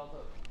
高特。